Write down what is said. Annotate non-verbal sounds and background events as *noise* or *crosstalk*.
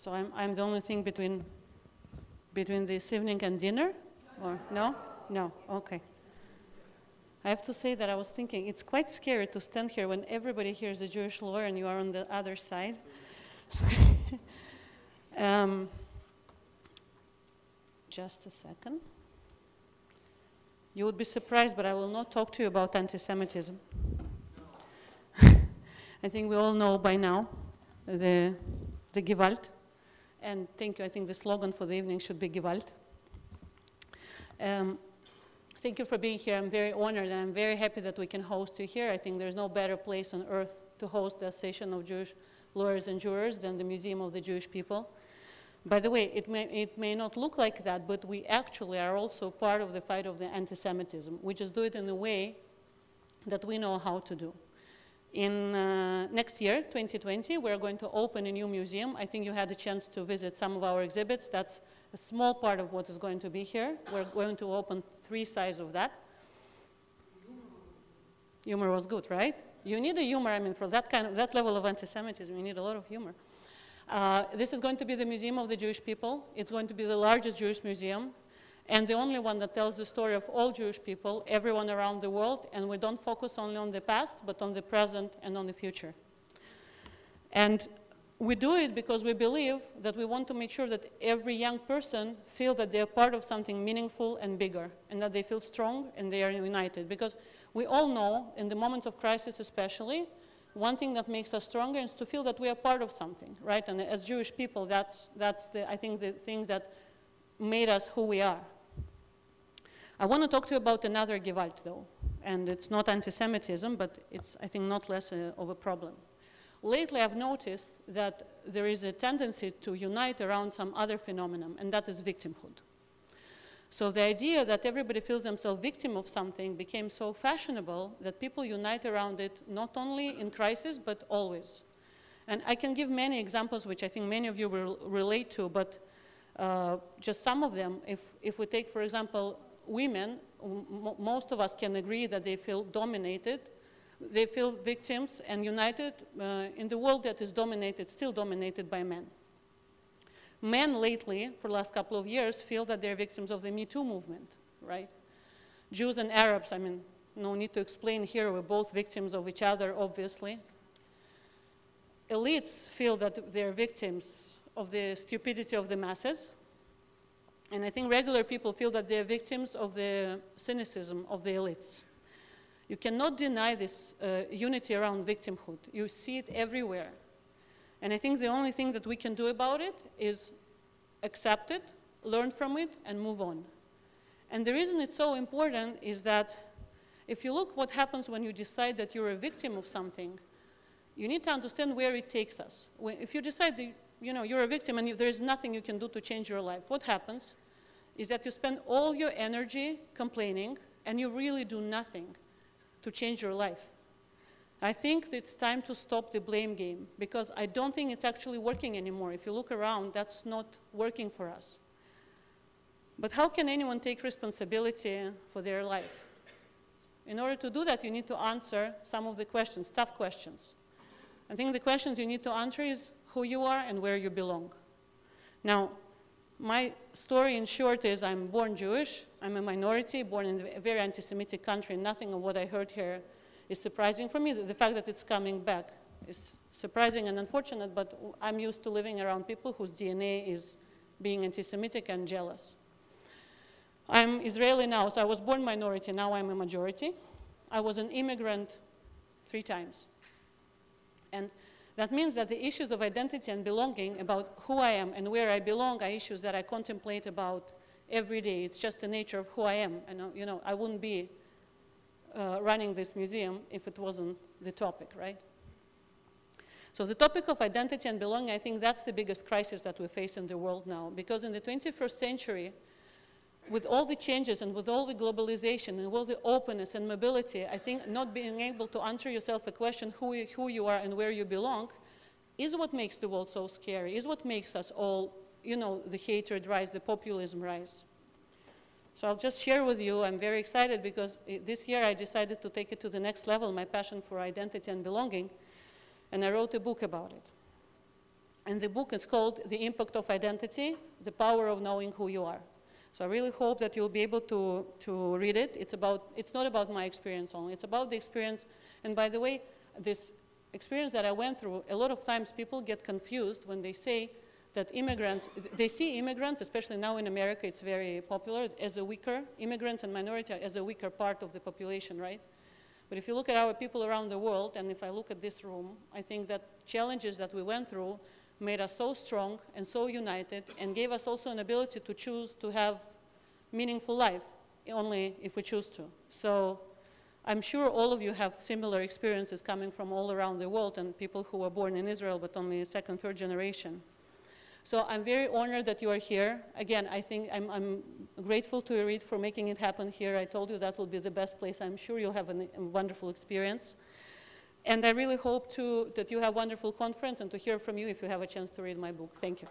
So I'm, I'm the only thing between, between this evening and dinner? Or no? No, okay. I have to say that I was thinking it's quite scary to stand here when everybody here is a Jewish lawyer and you are on the other side. *laughs* um, just a second. You would be surprised, but I will not talk to you about anti Semitism. *laughs* I think we all know by now the, the Gewalt. And thank you. I think the slogan for the evening should be Gewalt. Um, thank you for being here. I'm very honored and I'm very happy that we can host you here. I think there's no better place on earth to host a session of Jewish Lawyers and Jurists than the Museum of the Jewish People. By the way, it may, it may not look like that, but we actually are also part of the fight of the anti-Semitism. We just do it in a way that we know how to do. In uh, next year, 2020, we're going to open a new museum. I think you had a chance to visit some of our exhibits. That's a small part of what is going to be here. We're going to open three sides of that. Humor was good, right? You need a humor. I mean, for that kind of that level of anti-Semitism, you need a lot of humor. Uh, this is going to be the Museum of the Jewish People. It's going to be the largest Jewish museum and the only one that tells the story of all Jewish people, everyone around the world, and we don't focus only on the past, but on the present and on the future. And we do it because we believe that we want to make sure that every young person feel that they're part of something meaningful and bigger, and that they feel strong and they are united. Because we all know, in the moments of crisis especially, one thing that makes us stronger is to feel that we are part of something, right? And as Jewish people, that's, that's the, I think, the thing that made us who we are. I want to talk to you about another Gewalt, though, and it's not anti-Semitism, but it's, I think, not less uh, of a problem. Lately, I've noticed that there is a tendency to unite around some other phenomenon, and that is victimhood. So the idea that everybody feels themselves victim of something became so fashionable that people unite around it not only in crisis, but always. And I can give many examples, which I think many of you will relate to, but uh, just some of them. If, if we take, for example, women, most of us can agree that they feel dominated. They feel victims and united uh, in the world that is dominated, still dominated by men. Men lately, for the last couple of years, feel that they're victims of the Me Too movement, right? Jews and Arabs, I mean, no need to explain here, we're both victims of each other, obviously. Elites feel that they're victims of the stupidity of the masses, and I think regular people feel that they're victims of the cynicism of the elites. You cannot deny this uh, unity around victimhood. You see it everywhere. And I think the only thing that we can do about it is accept it, learn from it, and move on. And the reason it's so important is that if you look what happens when you decide that you're a victim of something, you need to understand where it takes us. If you decide you know, you're a victim and if there is nothing you can do to change your life, what happens is that you spend all your energy complaining and you really do nothing to change your life. I think that it's time to stop the blame game because I don't think it's actually working anymore. If you look around, that's not working for us. But how can anyone take responsibility for their life? In order to do that, you need to answer some of the questions, tough questions. I think the questions you need to answer is who you are and where you belong. Now, my story in short is I'm born Jewish, I'm a minority, born in a very anti-Semitic country, nothing of what I heard here is surprising for me. The fact that it's coming back is surprising and unfortunate, but I'm used to living around people whose DNA is being anti-Semitic and jealous. I'm Israeli now, so I was born minority, now I'm a majority. I was an immigrant three times. And that means that the issues of identity and belonging, about who I am and where I belong, are issues that I contemplate about every day. It's just the nature of who I am. And, you know, I wouldn't be uh, running this museum if it wasn't the topic, right? So the topic of identity and belonging, I think that's the biggest crisis that we face in the world now. Because in the 21st century, with all the changes and with all the globalization and all the openness and mobility, I think not being able to answer yourself a question who you, who you are and where you belong is what makes the world so scary, is what makes us all, you know, the hatred rise, the populism rise. So I'll just share with you, I'm very excited because this year I decided to take it to the next level, my passion for identity and belonging, and I wrote a book about it. And the book is called The Impact of Identity, The Power of Knowing Who You Are. So I really hope that you'll be able to, to read it. It's, about, it's not about my experience only, it's about the experience. And by the way, this experience that I went through, a lot of times people get confused when they say that immigrants, they see immigrants, especially now in America, it's very popular, as a weaker, immigrants and minority as a weaker part of the population, right? But if you look at our people around the world, and if I look at this room, I think that challenges that we went through made us so strong and so united and gave us also an ability to choose to have meaningful life only if we choose to. So I'm sure all of you have similar experiences coming from all around the world and people who were born in Israel but only second, third generation. So I'm very honored that you are here. Again, I think I'm, I'm grateful to Irit for making it happen here. I told you that will be the best place. I'm sure you'll have a wonderful experience. And I really hope to, that you have a wonderful conference and to hear from you if you have a chance to read my book. Thank you.